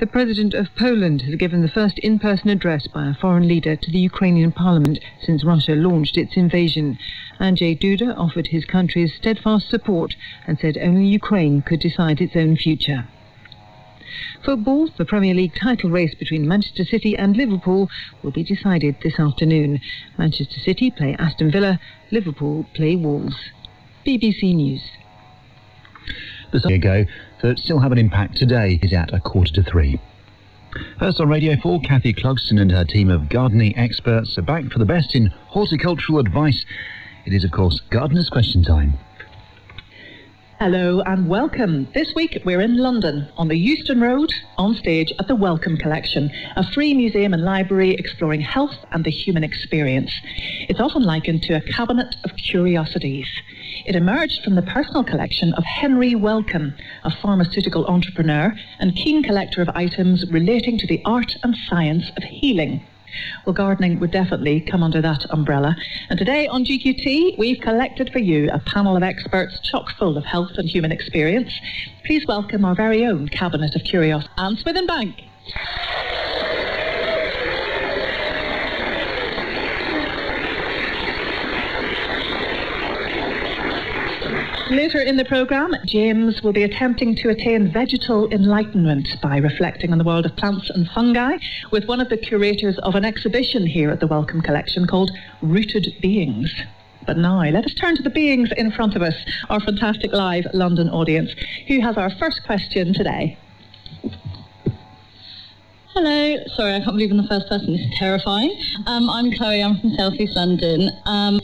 The President of Poland has given the first in person address by a foreign leader to the Ukrainian parliament since Russia launched its invasion. Andrzej Duda offered his country's steadfast support and said only Ukraine could decide its own future. Football, the Premier League title race between Manchester City and Liverpool will be decided this afternoon. Manchester City play Aston Villa, Liverpool play Wolves. BBC News. The ago that still have an impact today is at a quarter to three. First on Radio 4, Kathy Clugston and her team of gardening experts are back for the best in horticultural advice. It is, of course, Gardener's Question Time. Hello and welcome. This week we're in London on the Euston Road on stage at the Wellcome Collection, a free museum and library exploring health and the human experience. It's often likened to a cabinet of curiosities. It emerged from the personal collection of Henry Wellcome, a pharmaceutical entrepreneur and keen collector of items relating to the art and science of healing. Well, gardening would definitely come under that umbrella. And today on GQT, we've collected for you a panel of experts chock full of health and human experience. Please welcome our very own Cabinet of Curiosity, Anne Swithenbank. Later in the programme, James will be attempting to attain vegetal enlightenment by reflecting on the world of plants and fungi with one of the curators of an exhibition here at the Wellcome Collection called Rooted Beings. But now, let us turn to the beings in front of us, our fantastic live London audience. Who has our first question today? Hello. Sorry, I can't believe I'm the first person. This is terrifying. Um, I'm Chloe. I'm from South East London. Um,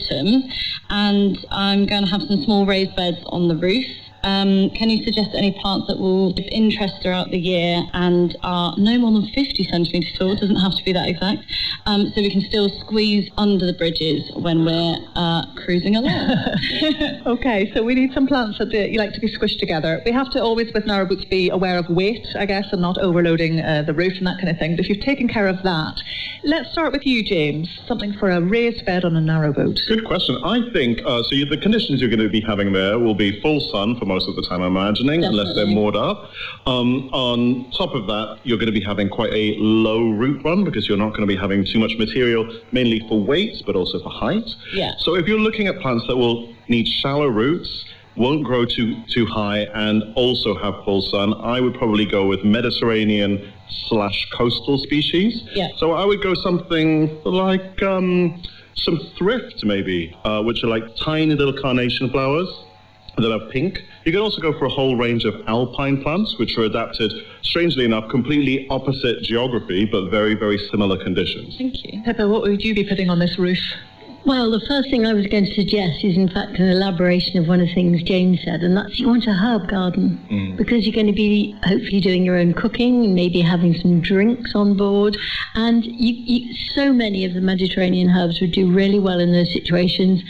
and I'm going to have some small raised beds on the roof. Um, can you suggest any plants that will give interest throughout the year and are no more than 50 centimetres tall? Doesn't have to be that exact. Um, so we can still squeeze under the bridges when we're uh, cruising along. okay, so we need some plants that you like to be squished together. We have to always, with narrow boots, be aware of weight, I guess, and not overloading uh, the roof and that kind of thing. But if you've taken care of that, let's start with you, James. Something for a raised bed on a narrow boat. Good question. I think uh, so. You, the conditions you're going to be having there will be full sun for most of the time, I'm imagining, Definitely. unless they're moored up. Um, on top of that, you're going to be having quite a low root run because you're not going to be having too much material, mainly for weight, but also for height. Yeah. So if you're looking at plants that will need shallow roots, won't grow too too high, and also have full sun, I would probably go with Mediterranean slash coastal species. Yeah. So I would go something like um, some thrift, maybe, uh, which are like tiny little carnation flowers that are pink. You can also go for a whole range of alpine plants, which are adapted, strangely enough, completely opposite geography, but very, very similar conditions. Thank you. Pippa, what would you be putting on this roof? Well, the first thing I was going to suggest is, in fact, an elaboration of one of the things James said, and that's you want a herb garden mm. because you're going to be hopefully doing your own cooking, maybe having some drinks on board, and you, you, so many of the Mediterranean herbs would do really well in those situations.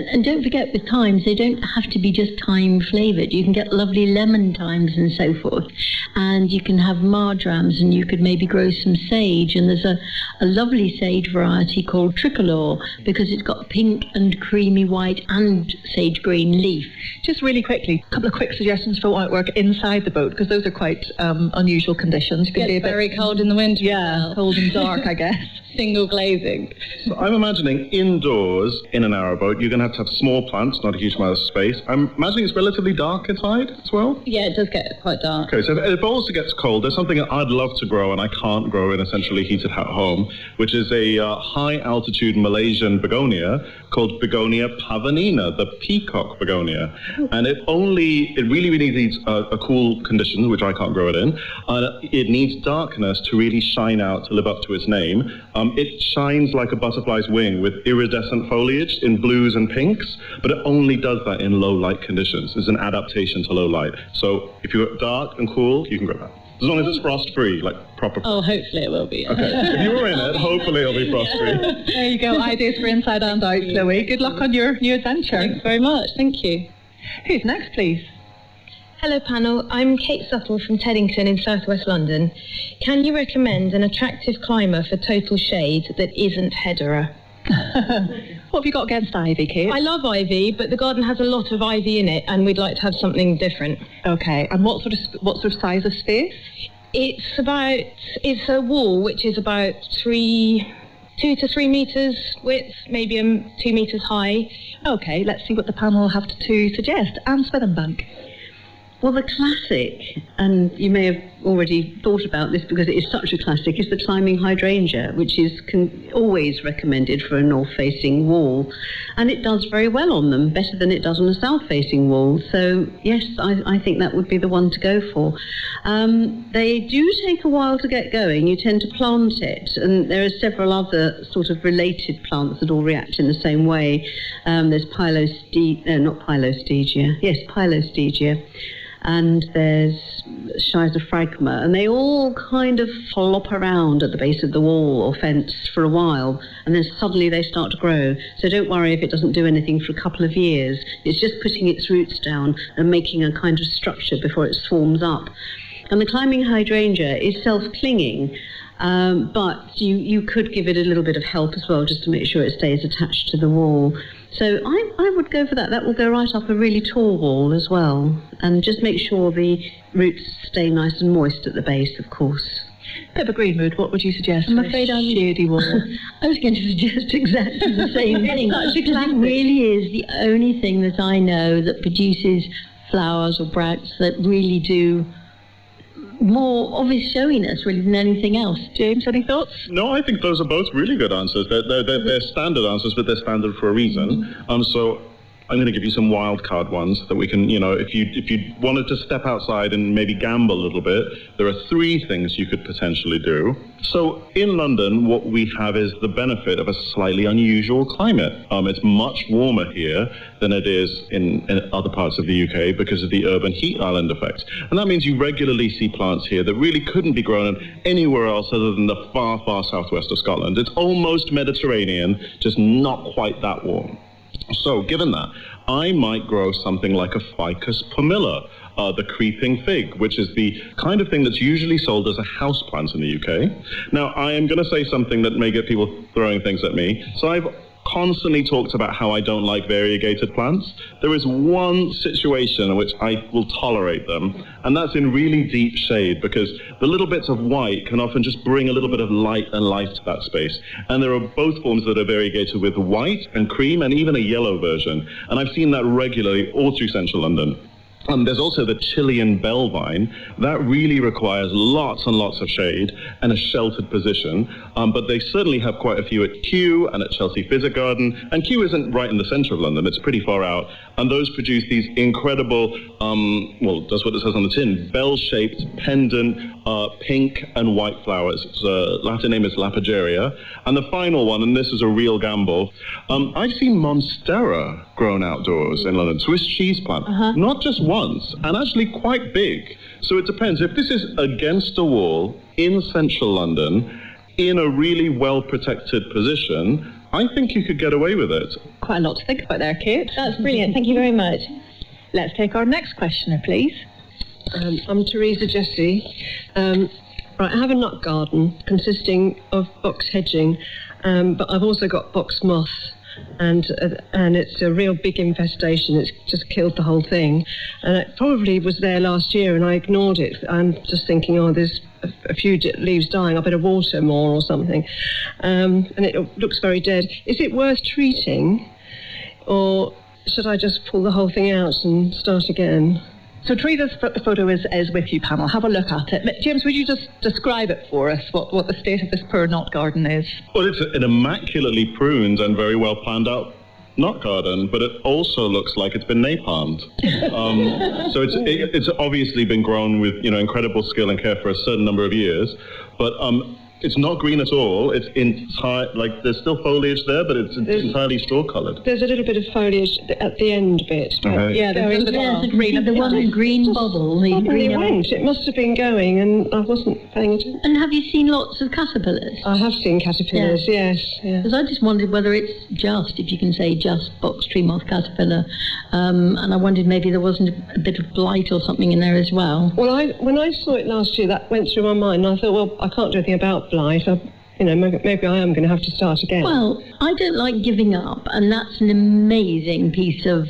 And, and, don't forget with thymes, they don't have to be just thyme flavoured. You can get lovely lemon thymes and so forth. And you can have marjorams and you could maybe grow some sage. And there's a, a lovely sage variety called tricolor because it's got pink and creamy white and sage green leaf. Just really quickly, a couple of quick suggestions for what work inside the boat because those are quite um, unusual conditions. It can be very cold in the winter. Yeah, cold and dark, I guess. Single glazing. So I'm imagining indoors in a narrowboat, you're going to have to have small plants, not a huge amount of space. I'm imagining it's relatively dark inside as well. Yeah, it does get quite dark. Okay, so if it also gets cold, there's something I'd love to grow and I can't grow in a centrally heated home, which is a uh, high altitude Malaysian begonia called Begonia pavonina, the peacock begonia. And it only, it really, really needs a, a cool condition, which I can't grow it in. Uh, it needs darkness to really shine out, to live up to its name. Um, it shines like a butterfly's wing with iridescent foliage in blues and pinks, but it only does that in low light conditions. It's an adaptation to low light. So if you're dark and cool, you can grow that. As long as it's frost free, like proper. Oh, hopefully it will be. Okay. if you were in it, hopefully it'll be frost free. there you go. Ideas for inside and out, Chloe. Good luck on your new adventure. Thanks very much. Thank you. Who's next, please? Hello, panel. I'm Kate Suttle from Teddington in southwest London. Can you recommend an attractive climber for total shade that isn't hedera? what have you got against ivy, Kate? I love ivy, but the garden has a lot of ivy in it, and we'd like to have something different. Okay. And what sort of what sort of size of space? It's about, it's a wall which is about three, two to three metres width, maybe um, two metres high. Okay, let's see what the panel have to suggest. Anne Swithenbank. Well, the classic, and you may have already thought about this because it is such a classic, is the climbing hydrangea, which is con- always recommended for a north facing wall. And it does very well on them, better than it does on a south facing wall. So, yes, I, I, think that would be the one to go for. Um, they do take a while to get going. You tend to plant it, and there are several other sort of related plants that all react in the same way. Um, there's Pilostegia, uh, not Pilostegia, yes, Pilostegia and there's schizophragma, and they all kind of flop around at the base of the wall or fence for a while, and then suddenly they start to grow. So don't worry if it doesn't do anything for a couple of years. It's just putting its roots down and making a kind of structure before it swarms up. And the climbing hydrangea is self-clinging, um, but you, you could give it a little bit of help as well just to make sure it stays attached to the wall. So I, I would go for that. That will go right up a really tall wall as well. And just make sure the roots stay nice and moist at the base, of course. Pippa Greenwood, what would you suggest? I'm afraid I'm shady wall. I was going to suggest exactly the same thing. because it really is the only thing that I know that produces flowers or bracts that really do more obvious showiness really than anything else. James, any thoughts? No, I think those are both really good answers. They're, they're, they're, they're standard answers, but they're standard for a reason. Mm-hmm. Um, so I'm going to give you some wild card ones that we can, you know, if you if you wanted to step outside and maybe gamble a little bit, there are three things you could potentially do. So in London, what we have is the benefit of a slightly unusual climate. Um, it's much warmer here than it is in, in other parts of the UK because of the urban heat island effect. And that means you regularly see plants here that really couldn't be grown anywhere else other than the far, far southwest of Scotland. It's almost Mediterranean, just not quite that warm. So, given that, I might grow something like a Ficus pumila, uh, the creeping fig, which is the kind of thing that's usually sold as a house plant in the UK. Now, I am going to say something that may get people throwing things at me. So, I've constantly talked about how I don't like variegated plants. There is one situation in which I will tolerate them, and that's in really deep shade because the little bits of white can often just bring a little bit of light and life to that space. And there are both forms that are variegated with white and cream and even a yellow version. And I've seen that regularly all through central London. Um, there's also the Chilean bell vine. That really requires lots and lots of shade and a sheltered position. Um, but they certainly have quite a few at Kew and at Chelsea Physic Garden. And Kew isn't right in the centre of London, it's pretty far out. And those produce these incredible, um, well, that's what it says on the tin, bell shaped, pendant, uh, pink and white flowers. Its uh, Latin name is Lapageria. And the final one, and this is a real gamble, um, I've seen Monstera grown outdoors in London, Swiss cheese plant. Uh-huh. Not just once, and actually quite big. So it depends. If this is against a wall in central London, in a really well protected position, I think you could get away with it. Quite a lot to think about there, Kate. That's brilliant. Thank you very much. Let's take our next questioner, please. Um, I'm Teresa Jesse. Um, right, I have a nut garden consisting of box hedging, um, but I've also got box moth and uh, and it's a real big infestation. It's just killed the whole thing, and it probably was there last year, and I ignored it. I'm just thinking, oh, there's a, few leaves dying. I better water more or something, um, and it looks very dead. Is it worth treating, or should I just pull the whole thing out and start again? So Teresa's photo is, is with you, panel. Have a look at it. James, would you just describe it for us, what, what the state of this poor knot garden is? Well, it's an immaculately pruned and very well planned out knot garden, but it also looks like it's been napalmed. Um, so it's, it, it's obviously been grown with you know incredible skill and care for a certain number of years, but um, it's not green at all. It's entire like there's still foliage there, but it's there's, entirely straw coloured. There's a little bit of foliage at the end bit. Okay. Yeah, there's, there's, there's a green. The one green bubble. The green went. It must have been going, and I wasn't paying attention. And have you seen lots of caterpillars? I have seen caterpillars. Yeah. Yes. Because I just wondered whether it's just, if you can say just box tree moth caterpillar, um, and I wondered maybe there wasn't a, a bit of blight or something in there as well. Well, I when I saw it last year, that went through my mind, and I thought, well, I can't do anything about blight. I, you know, maybe I am going to have to start again. Well, I don't like giving up, and that's an amazing piece of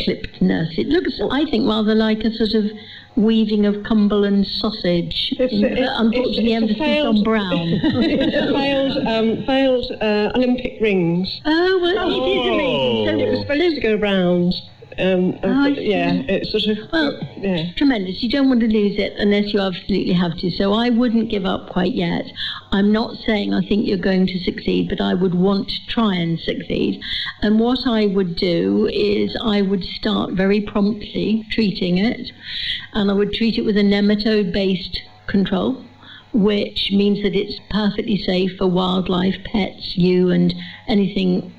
clippedness. It looks, I think, rather like a sort of weaving of Cumberland sausage. It's- In- it's- unfortunately, it's- it's a emphasis on brown. it's a failed, um, failed uh, Olympic rings. oh, well, it is amazing. So It was supposed to go round. Um, Oh, yeah, it's sort of Well, yeah. tremendous. You don't want to lose it unless you absolutely have to. So I wouldn't give up quite yet. I'm not saying I think you're going to succeed, but I would want to try and succeed. And what I would do is I would start very promptly treating it, and I would treat it with a nematode based control. Which means that it's perfectly safe for wildlife, pets, you, and anything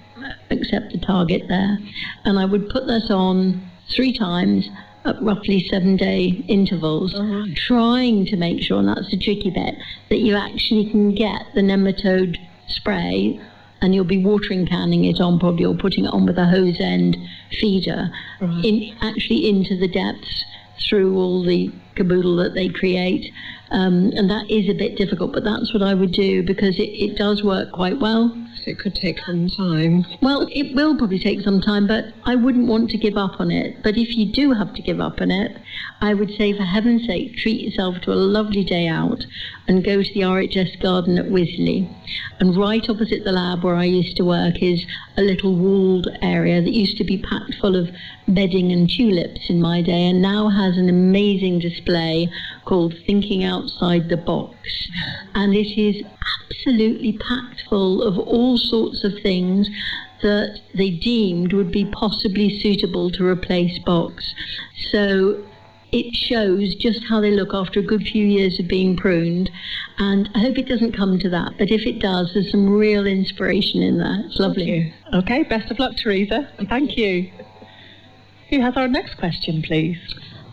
except the target there. And I would put that on three times at roughly seven day intervals, trying to make sure, and that's the tricky bit, that you actually can get the nematode spray and you'll be watering canning it on probably or putting it on with a hose end feeder in actually into the depths through all the caboodle that they create. Um, and that is a bit difficult, but that's what I would do because it, it does work quite well. It could take some time. Well, it will probably take some time, but I wouldn't want to give up on it. But if you do have to give up on it, I would say, for heaven's sake, treat yourself to a lovely day out and go to the RHS garden at Wisley. And right opposite the lab where I used to work is a little walled area that used to be packed full of bedding and tulips in my day and now has an amazing display called Thinking Outside the Box. And it is absolutely packed full of all sorts of things that they deemed would be possibly suitable to replace box. So it shows just how they look after a good few years of being pruned. And I hope it doesn't come to that, but if it does, there's some real inspiration in there. It's lovely. Okay, best of luck, Teresa, and thank you. Who has our next question, please?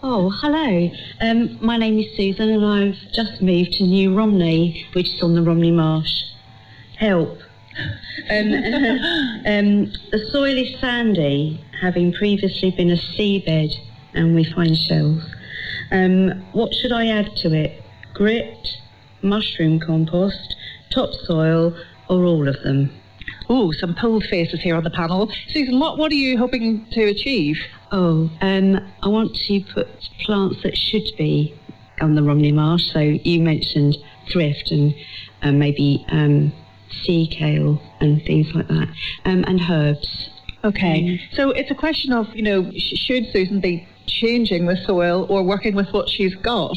Oh, hello. Um, my name is Susan and I've just moved to New Romney, which is on the Romney Marsh. Help. Um, um, the soil is sandy, having previously been a seabed, and we find shells. Um, what should I add to it? Grit, mushroom compost, topsoil, or all of them? Oh, some pulled faces here on the panel. Susan, what, what are you hoping to achieve? Oh, um, I want to put plants that should be on the Romney Marsh. So you mentioned thrift and uh, maybe um, sea kale and things like that, um, and herbs. Okay, so it's a question of, you know, sh- should Susan be changing the soil or working with what she's got?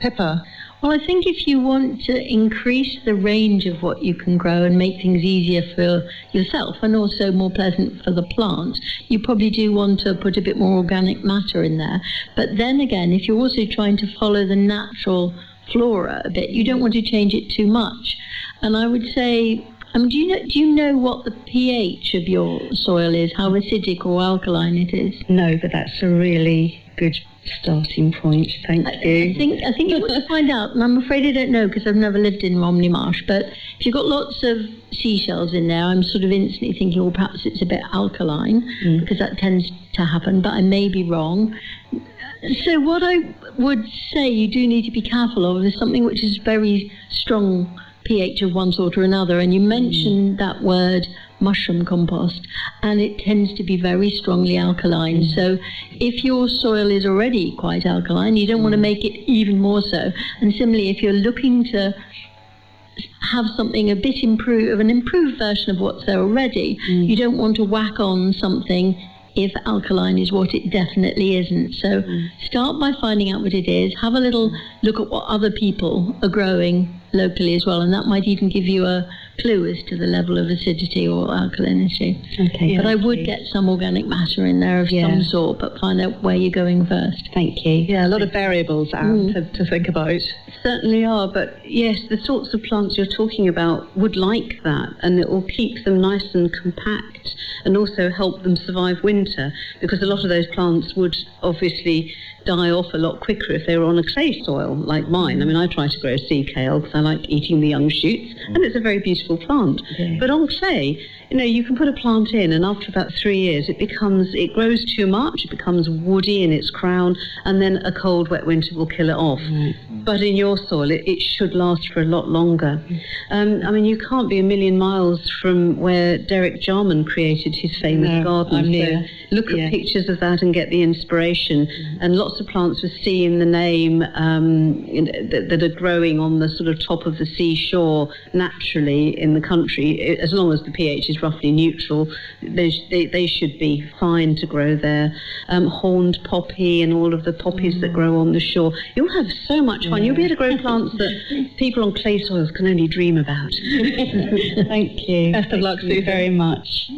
Pippa? Well, I think if you want to increase the range of what you can grow and make things easier for yourself and also more pleasant for the plant, you probably do want to put a bit more organic matter in there. But then again, if you're also trying to follow the natural flora a bit, you don't want to change it too much. And I would say, I mean, do you know, do you know what the pH of your soil is, how acidic or alkaline it is? No, but that's a really good starting point. Thank I you. I think I think you want to find out, and I'm afraid I don't know because I've never lived in Romney Marsh. But if you've got lots of seashells in there, I'm sort of instantly thinking, well, perhaps it's a bit alkaline mm. because that tends to happen. But I may be wrong. So what I would say you do need to be careful of is something which is very strong pH of one sort or another. And you mm. mentioned that word mushroom compost, and it tends to be very strongly alkaline. So if your soil is already quite alkaline, you don't want to make it even more so. And similarly, if you're looking to have something a bit improved, of an improved version of what's there already, mm. you don't want to whack on something if alkaline is what it definitely isn't. So mm. start by finding out what it is, have a little look at what other people are growing locally as well, and that might even give you a clue as to the level of acidity or alkalinity. Okay, but I would you. get some organic matter in there of Yeah. some sort, but find out where you're going first. Thank you. Yeah, a lot of variables, Anne, mm. to, to think about. Certainly are, but yes, the sorts of plants you're talking about would like that, and it will keep them nice and compact and also help them survive winter because a lot of those plants would obviously die off a lot quicker if they were on a clay soil like mine. I mean, I try to grow sea kale because I like eating the young shoots, and it's a very beautiful plant. But on clay, you know, you can put a plant in, and after about three years, it becomes, it grows too much, it becomes woody in its crown, and then a cold, wet winter will kill it off. But in your soil, it, it should last for a lot longer. Um, I mean, you can't be a million miles from where Derek Jarman created his famous No, garden. So look at pictures of that and get the inspiration. And lots of plants with sea in the name um, that, that are growing on the sort of top of the seashore naturally in the country, as long as the pH is roughly neutral, they, sh- they, they should be fine to grow there. Um, horned poppy and all of the poppies that grow on the shore. You'll have so much fun. You'll be able to grow plants that people on clay soils can only dream about. Thank you. Best of luck, Thank you Susan. very much.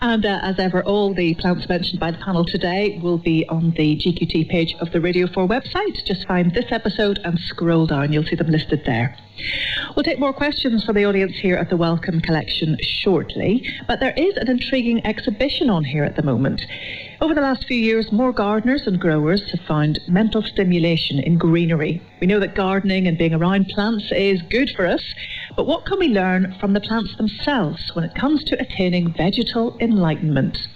And uh, as ever, all the plants mentioned by the panel today will be on the GQT page of the Radio 4 website. Just find this episode and scroll down. You'll see them listed there. We'll take more questions from the audience here at the Wellcome Collection shortly, but there is an intriguing exhibition on here at the moment. Over the last few years, more gardeners and growers have found mental stimulation in greenery. We know that gardening and being around plants is good for us, but what can we learn from the plants themselves when it comes to attaining vegetal enlightenment?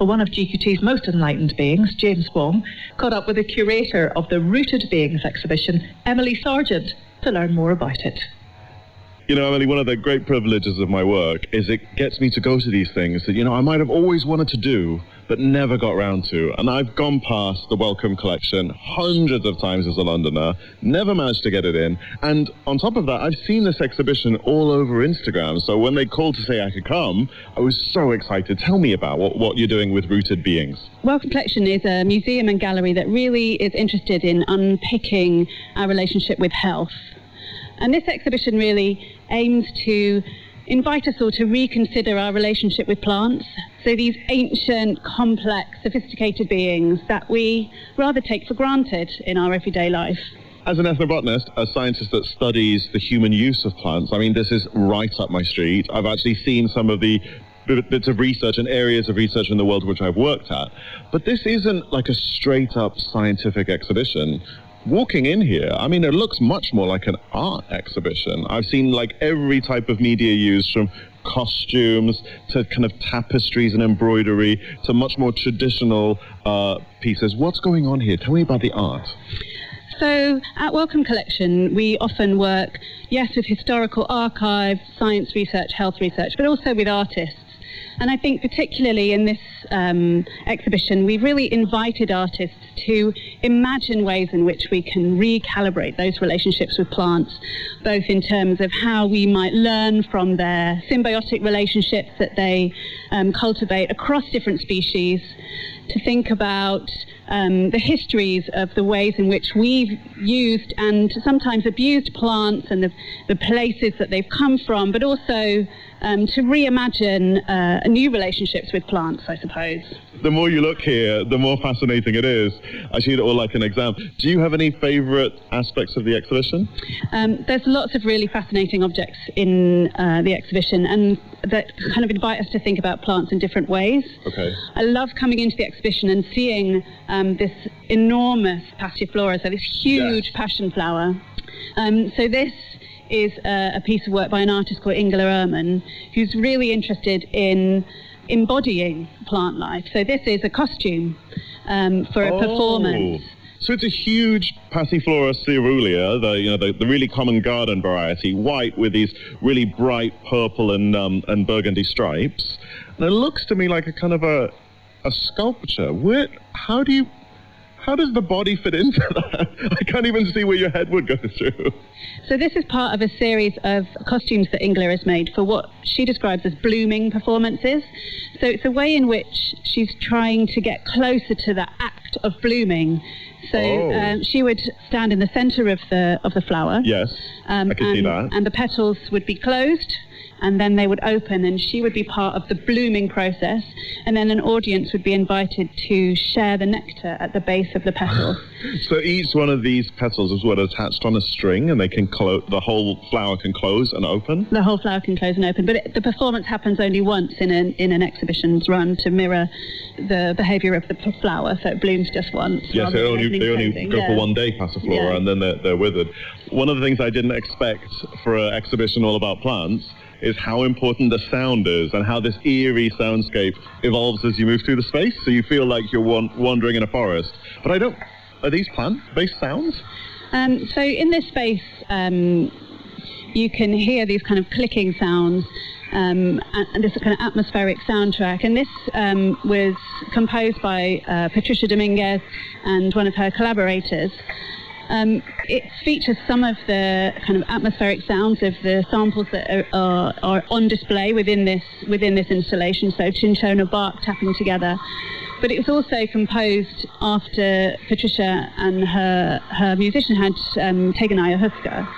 Well, one of GQT's most enlightened beings, James Wong, caught up with the curator of the Rooted Beings exhibition, Emily Sargent, to learn more about it. You know, Emily, one of the great privileges of my work is it gets me to go to these things that, you know, I might have always wanted to do, but never got round to. And I've gone past the Wellcome Collection hundreds of times as a Londoner, never managed to get it in. And on top of that, I've seen this exhibition all over Instagram. So when they called to say I could come, I was so excited. Tell me about what, what you're doing with Rooted Beings. Wellcome Collection is a museum and gallery that really is interested in unpicking our relationship with health. And this exhibition really aims to invite us all to reconsider our relationship with plants. So these ancient, complex, sophisticated beings that we rather take for granted in our everyday life. As an ethnobotanist, a scientist that studies the human use of plants, I mean, this is right up my street. I've actually seen some of the bits of research and areas of research in the world which I've worked at. But this isn't like a straight up scientific exhibition. Walking in here, I mean, it looks much more like an art exhibition. I've seen like every type of media used from costumes to kind of tapestries and embroidery to much more traditional uh, pieces. What's going on here? Tell me about the art. So at Wellcome Collection, we often work, yes, with historical archives, science research, health research, but also with artists. And I think particularly in this um, exhibition, we've really invited artists to imagine ways in which we can recalibrate those relationships with plants, both in terms of how we might learn from their symbiotic relationships that they um, cultivate across different species, to think about um, the histories of the ways in which we've used and sometimes abused plants and the, the places that they've come from, but also um, to reimagine uh, new relationships with plants, I suppose. the more you look here, the more fascinating it is. I see it all like an exam. Do you have any favourite aspects of the exhibition? Um, there's lots of really fascinating objects in uh, the exhibition and that kind of invite us to think about plants in different ways. Okay. I love coming into the exhibition and seeing um, this enormous passiflora, so this huge passion flower. Um, so this is a, a piece of work by an artist called Ingela Ihrman, who's really interested in embodying plant life. So this is a costume um, for a performance. Oh. So it's a huge Passiflora caerulea, the you know the, the really common garden variety, white with these really bright purple and um, and burgundy stripes. And it looks to me like a kind of a a sculpture. Where how do you how does the body fit into that? I can't even see where your head would go through. So this is part of a series of costumes that Ingela has made for what she describes as blooming performances. So it's a way in which she's trying to get closer to the act of blooming. So Oh. um, she would stand in the centre of the of the flower. Yes, Um, I can and, see that. And the petals would be closed, and then they would open, and she would be part of the blooming process. And then an audience would be invited to share the nectar at the base of the petals. So each one of these petals is what attached on a string, and they can close. The whole flower can close and open. the whole flower can close and open, but it, the performance happens only once in an in an exhibition's run to mirror the behaviour of the flower, so it blooms just once. Yes, they only they only closing. go Yeah. for one day, Passiflora, Yeah. and then they're, they're withered. one of the things I didn't expect for an exhibition all about plants is how important the sound is and how this eerie soundscape evolves as you move through the space. So you feel like you're wandering in a forest. But I don't. Are these plant-based sounds? Um, so in this space, um, you can hear these kind of clicking sounds. Um, and this kind of atmospheric soundtrack. And this um, was composed by uh, Patricia Dominguez and one of her collaborators. Um, it features some of the kind of atmospheric sounds of the samples that are, are, are on display within this within this installation. So chinchona bark tapping together, but it was also composed after Patricia and her her musician had um, taken ayahuasca.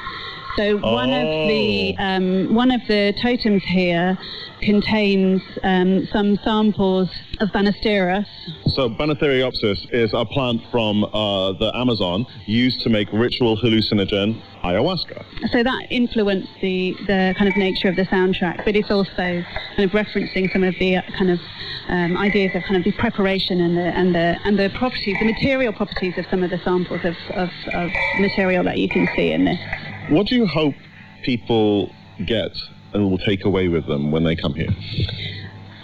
So one of the Oh. um, one of the totems here contains um, some samples of Banasteros, So Banisteriopsis is a plant from uh, the Amazon used to make ritual hallucinogen ayahuasca. So that influenced the, the kind of nature of the soundtrack, but it's also kind of referencing some of the uh, kind of um, ideas of kind of the preparation and the and the and the properties, the material properties of some of the samples of, of, of material that you can see in this. What do you hope people get and will take away with them when they come here?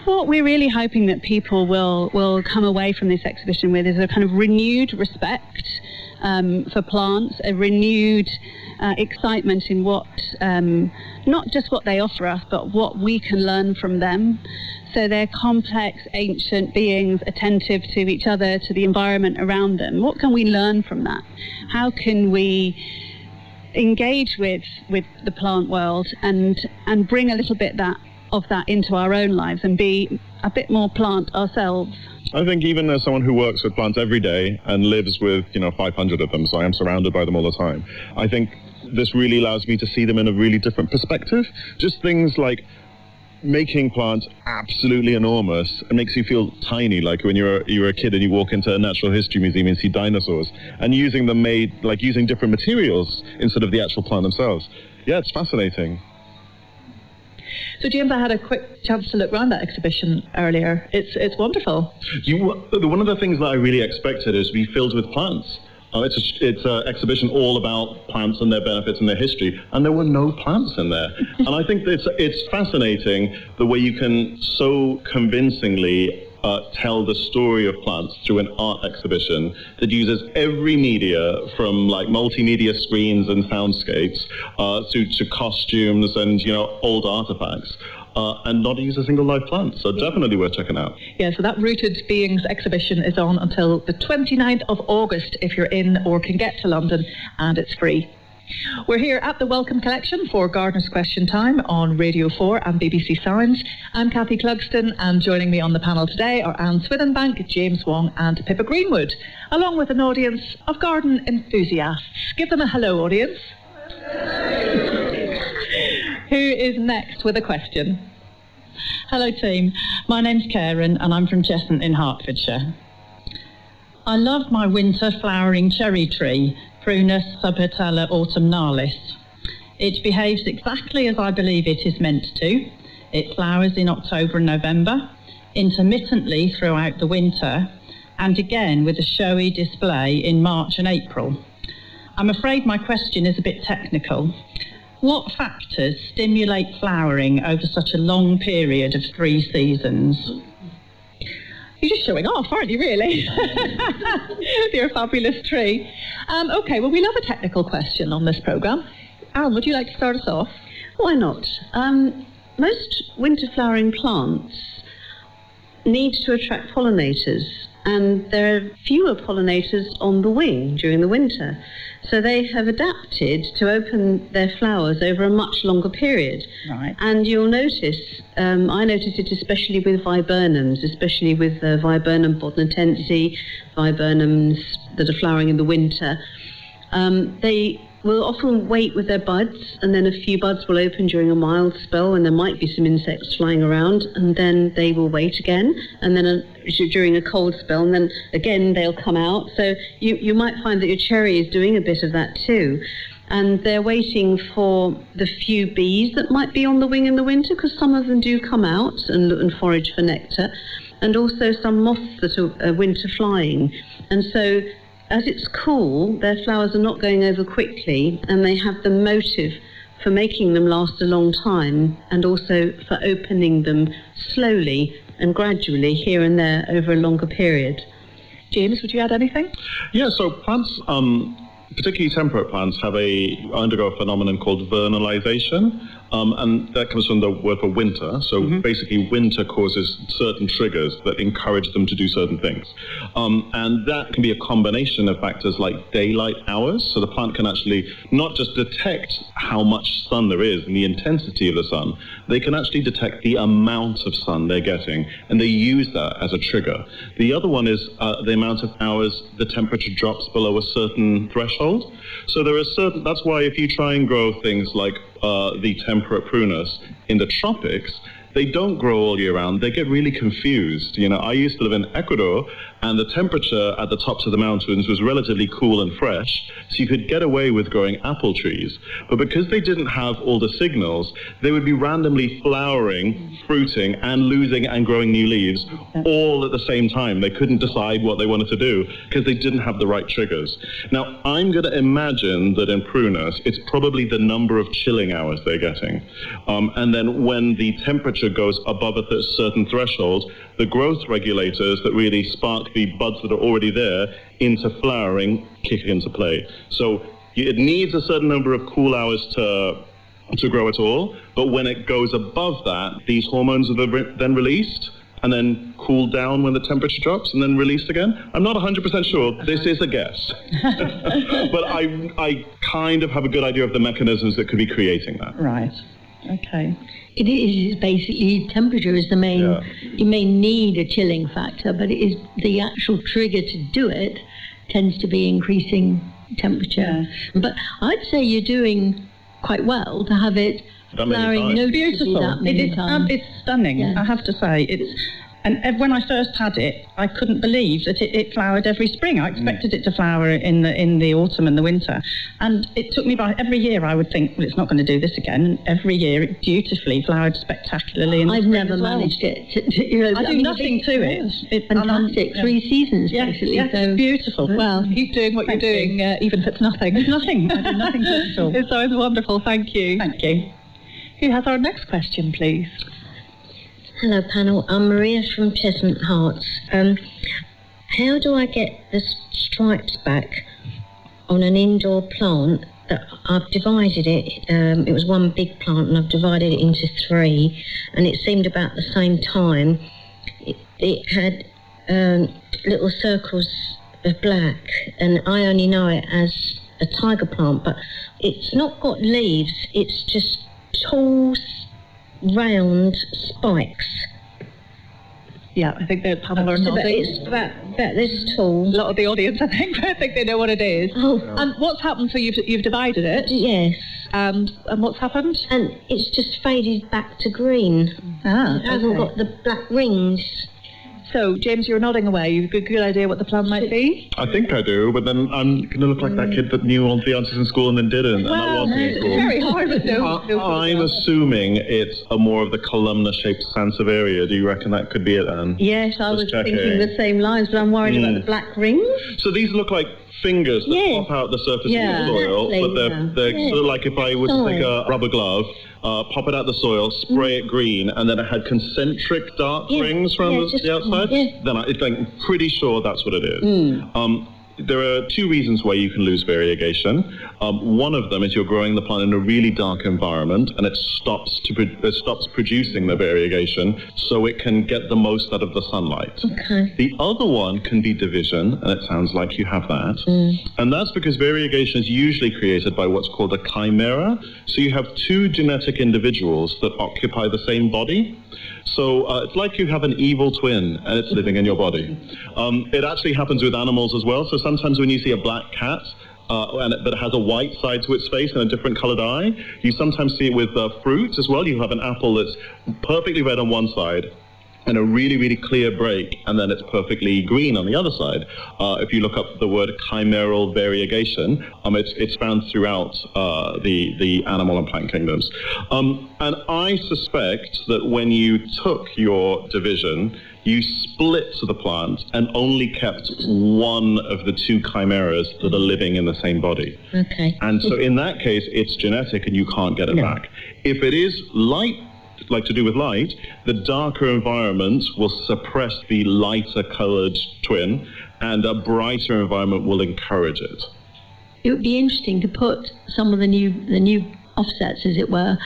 What we're really hoping that people will will come away from this exhibition with is a kind of renewed respect um, for plants, a renewed uh, excitement in what um, not just what they offer us, but what we can learn from them. So they're complex, ancient beings, attentive to each other, to the environment around them. What can we learn from that? How can we engage with with the plant world and and bring a little bit that of that into our own lives and be a bit more plant ourselves. I think even as someone who works with plants every day and lives with, you know, 500 of them, so I am surrounded by them all the time, I think this really allows me to see them in a really different perspective. Just things like making plants absolutely enormous it makes you feel tiny like when you're a, you're a kid and you walk into a natural history museum and see dinosaurs and using them made like using different materials instead of the actual plant themselves yeah it's fascinating So James, I had a quick chance to look around that exhibition earlier. It's it's wonderful. You, one of the things that I really expected is to be filled with plants. Uh, it's a, it's an exhibition all about plants and their benefits and their history, and there were no plants in there. and I think it's it's fascinating the way you can so convincingly uh, tell the story of plants through an art exhibition that uses every media from like multimedia screens and soundscapes uh, to, to costumes and you know old artifacts. Uh, and not use a single live plant. So definitely worth checking out. Yeah, so that Rooted Beings exhibition is on until the 29th of August if you're in or can get to London, and it's free. We're here at the Wellcome Collection for Gardener's Question Time on Radio 4 and BBC Sounds. I'm Kathy Clugston, and joining me on the panel today are Anne Swithenbank, James Wong, and Pippa Greenwood, along with an audience of garden enthusiasts. Give them a hello, audience. Who is next with a question? Hello, team. My name's Karen, and I'm from Cheshunt in Hertfordshire. I love my winter flowering cherry tree, Prunus subhirtella autumnalis. It behaves exactly as I believe it is meant to. It flowers in October and November, intermittently throughout the winter, and again with a showy display in March and April. I'm afraid my question is a bit technical. What factors stimulate flowering over such a long period of three seasons? You're just showing off, aren't you, really? You're a fabulous tree. Um, okay, well, we love a technical question on this programme. Alan, would you like to start us off? Why not? Um, most winter flowering plants need to attract pollinators, and there are fewer pollinators on the wing during the winter. So they have adapted to open their flowers over a much longer period. Right. And you'll notice, um, I notice it especially with viburnums, especially with uh, viburnum bodnantense, viburnums that are flowering in the winter. Um, they will often wait with their buds, and then a few buds will open during a mild spell when there might be some insects flying around, and then they will wait again, and then a, during a cold spell, and then again they'll come out. So you, you might find that your cherry is doing a bit of that too. And they're waiting for the few bees that might be on the wing in the winter, because some of them do come out and, and forage for nectar, and also some moths that are winter flying. And so as it's cool, their flowers are not going over quickly and they have the motive for making them last a long time and also for opening them slowly and gradually here and there over a longer period. James, would you add anything? Yeah, so plants, um, particularly temperate plants, have a undergo a phenomenon called vernalization, um, and that comes from the word for winter. So mm-hmm. basically, winter causes certain triggers that encourage them to do certain things. Um, and that can be a combination of factors like daylight hours. So the plant can actually not just detect how much sun there is and the intensity of the sun, they can actually detect the amount of sun they're getting, and they use that as a trigger. The other one is uh, the amount of hours the temperature drops below a certain threshold. So there are certain, that's why if you try and grow things like uh, the temperate prunus in the tropics, they don't grow all year round. They get really confused. You know, I used to live in Ecuador, and the temperature at the tops of the mountains was relatively cool and fresh, so you could get away with growing apple trees. But because they didn't have all the signals, they would be randomly flowering, fruiting, and losing and growing new leaves all at the same time. They couldn't decide what they wanted to do because they didn't have the right triggers. Now, I'm going to imagine that in prunus, it's probably the number of chilling hours they're getting. Um, and then when the temperature goes above a certain threshold, the growth regulators that really spark the buds that are already there into flowering kick into play. So it needs a certain number of cool hours to to grow at all, but when it goes above that, these hormones are then released and then cool down when the temperature drops and then released again. I'm not 100% sure. Uh-huh. This is a guess. but I, I kind of have a good idea of the mechanisms that could be creating that. Right. Okay. It is basically temperature is the main. Yeah. You may need a chilling factor, but it is the actual trigger to do it tends to be increasing temperature. Yeah. But I'd say you're doing quite well to have it flowering noticeably that many it is, times. it's stunning. Yeah. I have to say, it's and when I first had it, I couldn't believe that it, it flowered every spring. I expected mm. it to flower in the in the autumn and the winter, and it took me by every year. I would think, well, it's not going to do this again. And every year, it beautifully flowered spectacularly. I've never well. managed it. To, to, you know, I, I do mean, nothing to it. It's fantastic. Three yeah. seasons, yes, basically. Yes, so. beautiful. Well, keep doing what you're doing, uh, even if it's nothing. It's nothing. I do nothing at all. It's always wonderful. Thank you. Thank you. Who has our next question, please? Hello, panel. I'm Maria from Cheshunt Herts. Um, how do I get the stripes back on an indoor plant that I've divided it? Um, it was one big plant, and I've divided it into three, and it seemed about the same time. It, it had um, little circles of black, and I only know it as a tiger plant, but it's not got leaves. It's just tall round spikes. Yeah, I think the panel are nodding. It's about, about this tall. A lot of the audience, I think, I think they know what it is. Oh. And what's happened? So you've you've divided it. Yes. And and what's happened? And it's just faded back to green. Ah. It hasn't okay. got the black rings. So, James, you're nodding away. You've got a good idea what the plan might be? I think I do, but then I'm going to look like that kid that knew all the answers in school and then didn't, well, and I wasn't. It's very hard to know. I, I'm assuming it's a more of the columnar-shaped Sansevieria. Do you reckon that could be it, Anne? Yes, I Just was checking. thinking the same lines, but I'm worried Mm. about the black rings. So these look like fingers that Yeah. pop out the surface Yeah, of the soil, exactly, but they're, yeah. they're Yeah. sort of like if I was to take a rubber glove, uh, pop it out the soil, spray it green, and then it had concentric dark Yeah, rings around the, the outside, then I, I'm pretty sure that's what it is. Mm. Um, there are two reasons why you can lose variegation. Um, one of them is you're growing the plant in a really dark environment, and it stops to pro- it stops producing the variegation, so it can get the most out of the sunlight. Okay. The other one can be division, and it sounds like you have that. Mm. And that's because variegation is usually created by what's called a chimera. So you have two genetic individuals that occupy the same body. So uh, it's like you have an evil twin and it's living in your body. Um, it actually happens with animals as well. So sometimes when you see a black cat, uh, and it, it has a white side to its face and a different colored eye. You sometimes see it with uh, fruit as well. You have an apple that's perfectly red on one side and a really, really clear break, and then it's perfectly green on the other side. Uh, if you look up the word chimeral variegation, um, it's, it's found throughout uh, the, the animal and plant kingdoms. Um, and I suspect that when you took your division, you split the plant and only kept one of the two chimeras that are living in the same body. Okay. And so in that case, it's genetic and you can't get it No. back. If it is light, like to do with light, the darker environment will suppress the lighter colored twin and a brighter environment will encourage it. It would be interesting to put some of the new the new offsets, as it were,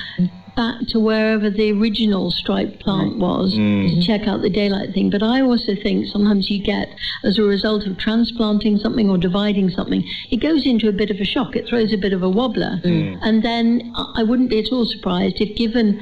back to wherever the original striped plant was Mm. to check out the daylight thing. But I also think sometimes you get, as a result of transplanting something or dividing something, it goes into a bit of a shock. It throws a bit of a wobbler, Mm. and then I I wouldn't be at all surprised if given.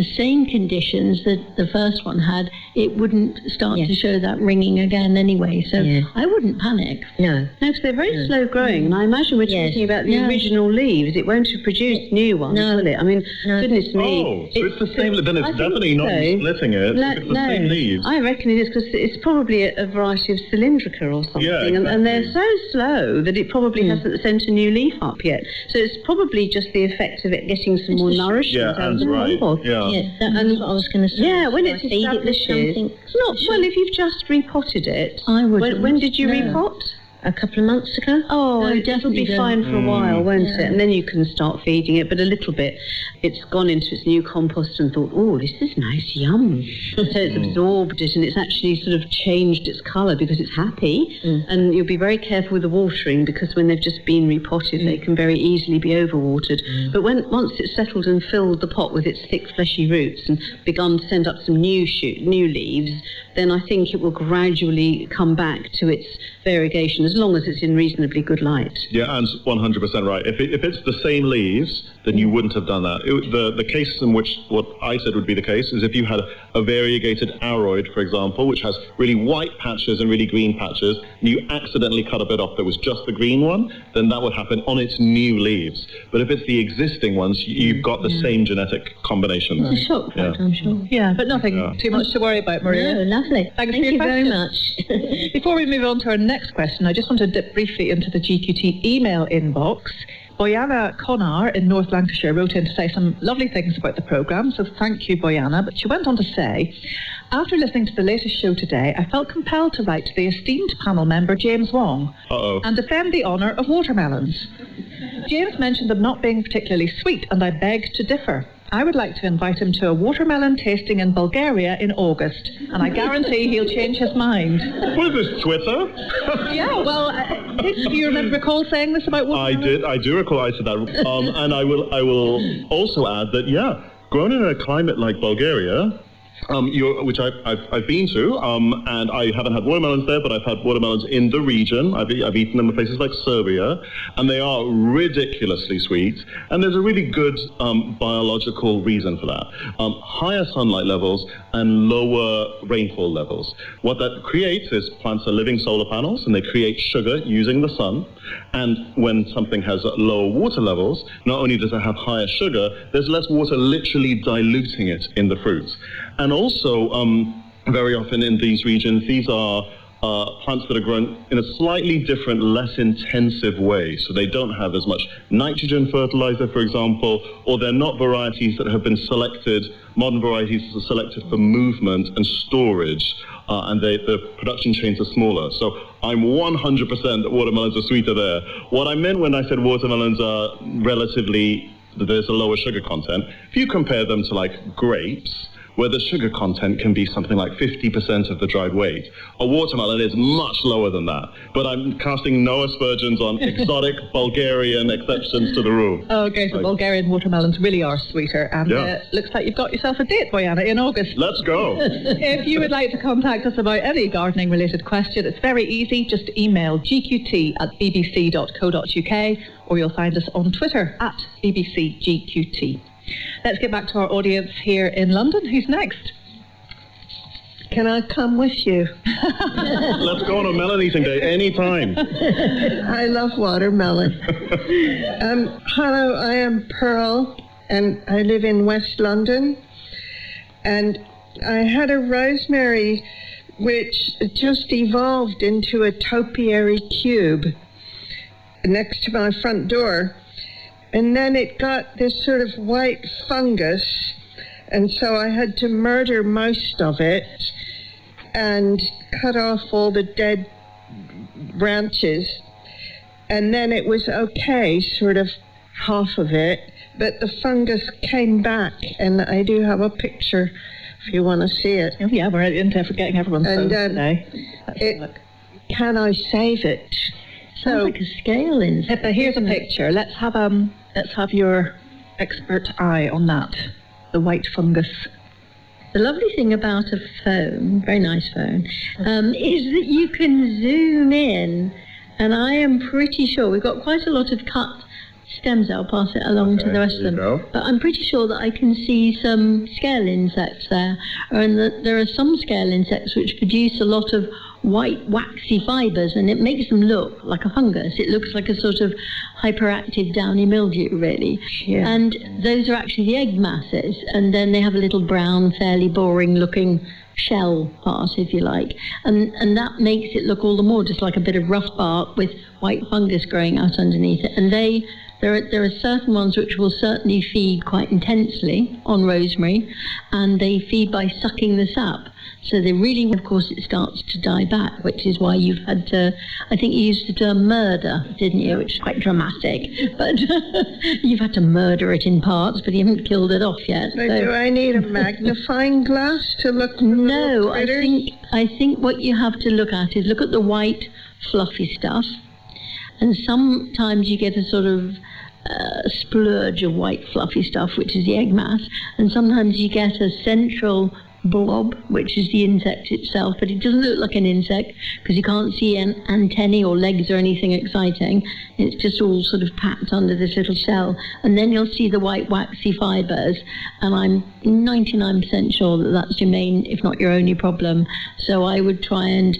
The same conditions that the first one had, it wouldn't start to show that ringing again anyway. So I wouldn't panic. No. No, because they're very slow growing, and I imagine we're talking about the Yeah. original leaves. It won't have produced new ones, no. will it? I mean, goodness me. Oh, so it's the same, then it's I think definitely not so. splitting it. No, it's the no. same leaves. I reckon it is because it's probably a, a variety of cylindrica or something, Yeah, and, and they're so slow that it probably hasn't sent a new leaf up yet. So it's probably just the effect of it getting some more nourishment Yeah, out of Anne's the right. Yeah. Yeah, that- that's what I was going to say. Yeah, when Shall it's I feed it establishes, something. it's not well. If you've just repotted it, I would. When, when did you No. repot? A couple of months ago. Oh, No, it, it'll be fine for a while, won't Yeah. it? Mm. And then you can start feeding it, but a little bit. It's gone into its new compost and thought, oh, this is nice, yum. so it's hmm. absorbed it and it's actually sort of changed its colour because it's happy. Hmm. And you'll be very careful with the watering because when they've just been repotted, they hmm. can very easily be overwatered. But when once it's settled and filled the pot with its thick, fleshy roots and begun to send up some new shoot, new leaves, then I think it will gradually come back to its variegation as long as it's in reasonably good light. Yeah, Anne's 100% right. If, it, if it's the same leaves, then you wouldn't have done that. It, the, the case in which what I said would be the case is if you had a variegated aroid, for example, which has really white patches and really green patches, and you accidentally cut a bit off that was just the green one, then that would happen on its new leaves. But if it's the existing ones, you've got the same genetic combinations. It's a shock Yeah. factor, I'm sure. Mm-hmm. Yeah, but nothing Yeah. too much to worry about, Maria. No, lovely. Thanks Thank for your you very much. Before we move on to our next question, I just want to dip briefly into the GQT email inbox. Boyana Conar in North Lancashire wrote in to say some lovely things about the programme, so thank you, Boyana. But she went on to say, after listening to the latest show today, I felt compelled to write to the esteemed panel member James Wong Uh-oh. and defend the honour of watermelons. James mentioned them not being particularly sweet, and I beg to differ. I would like to invite him to a watermelon tasting in Bulgaria in August, and I guarantee he'll change his mind. What is this, Twitter? Yeah, well, uh, do you remember recall saying this about I did. I do recall I said that, um, and I will. I will also add that yeah, grown in a climate like Bulgaria, um, which I've, I've, I've been to, um, and I haven't had watermelons there, but I've had watermelons in the region. I've, I've eaten them in places like Serbia, and they are ridiculously sweet. And there's a really good um, biological reason for that: um, higher sunlight levels and lower rainfall levels. What that creates is plants are living solar panels, and they create sugar using the sun. And when something has lower water levels, not only does it have higher sugar, there's less water literally diluting it in the fruits. And also, um, very often in these regions, these are uh, plants that are grown in a slightly different, less intensive way. So they don't have as much nitrogen fertilizer, for example, or they're not varieties that have been selected, modern varieties are selected for movement and storage. Uh, and they, the production chains are smaller. So I'm 100% that watermelons are sweeter there. What I meant when I said watermelons are relatively, there's a lower sugar content, if you compare them to like grapes, where the sugar content can be something like 50% of the dried weight. A watermelon is much lower than that. But I'm casting no aspersions on exotic Bulgarian exceptions to the rule. Okay, so Bulgarian watermelons really are sweeter, and Yeah. uh, looks like you've got yourself a date, Boyana, in August. Let's go. if you would like to contact us about any gardening related question, it's very easy. Just email gqt at bbc.co.uk or you'll find us on Twitter at bbcgqt. Let's get back to our audience here in London. Who's next? Can I come with you? Let's go on a melon eating day anytime. I love watermelon. um, hello, I am Pearl, and I live in West London. And I had a rosemary which just evolved into a topiary cube next to my front door. And then it got this sort of white fungus, and so I had to murder most of it. and cut off all the dead branches. And then it was okay, sort of half of it, but the fungus came back, and I do have a picture if you want to see it. Oh, yeah, we're into forgetting everyone's And, um, today. It-. Can I save it? So, like a scale in. Pippa, here's a picture. Let's have um, let's have your expert eye on that. The white fungus. The lovely thing about a phone, very nice phone, um, is that you can zoom in, and I am pretty sure we've got quite a lot of cut stems. I'll pass it along to the rest of them. go. But I'm pretty sure that I can see some scale insects there, and that there are some scale insects which produce a lot of white waxy fibres, and it makes them look like a fungus. It looks like a sort of hyperactive downy mildew, really. Yeah. And those are actually the egg masses, and then they have a little brown, fairly boring looking shell part, if you like. And, and that makes it look all the more just like a bit of rough bark with white fungus growing out underneath it. And they, there are, there are certain ones which will certainly feed quite intensely on rosemary, and they feed by sucking the sap. So they really, of course, it starts to die back, which is why you've had to, I think you used the term murder, didn't you? Which is quite dramatic. But you've had to murder it in parts, but you haven't killed it off yet. So So- do I need a magnifying glass to look no, I think I think what you have to look at is look at the white fluffy stuff, and sometimes you get a sort of uh, splurge of white fluffy stuff, which is the egg mass, and sometimes you get a central blob, which is the insect itself, but it doesn't look like an insect because you can't see an antennae or legs or anything exciting. It's just all sort of packed under this little shell, and then you'll see the white waxy fibres, and I'm 99% sure that that's your main, if not your only problem. So I would try and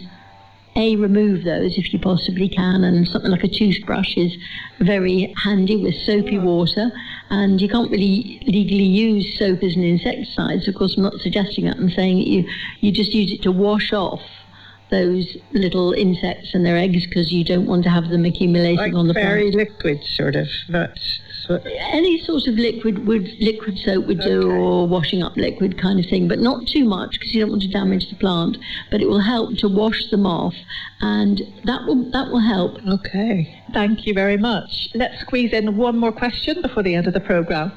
a, remove those if you possibly can, and something like a toothbrush is very handy with soapy water. And you can't really legally use soap as an insecticide. So of course, I'm not suggesting that. I'm saying that you, you just use it to wash off those little insects and their eggs because you don't want to have them accumulating like on the very plant. liquid, sort of. That's Any sort of liquid would liquid soap would do, or washing up liquid kind of thing, but not too much because you don't want to damage the plant. But it will help to wash them off, and that will that will help. Okay. Thank you very much. Let's squeeze in one more question before the end of the programme.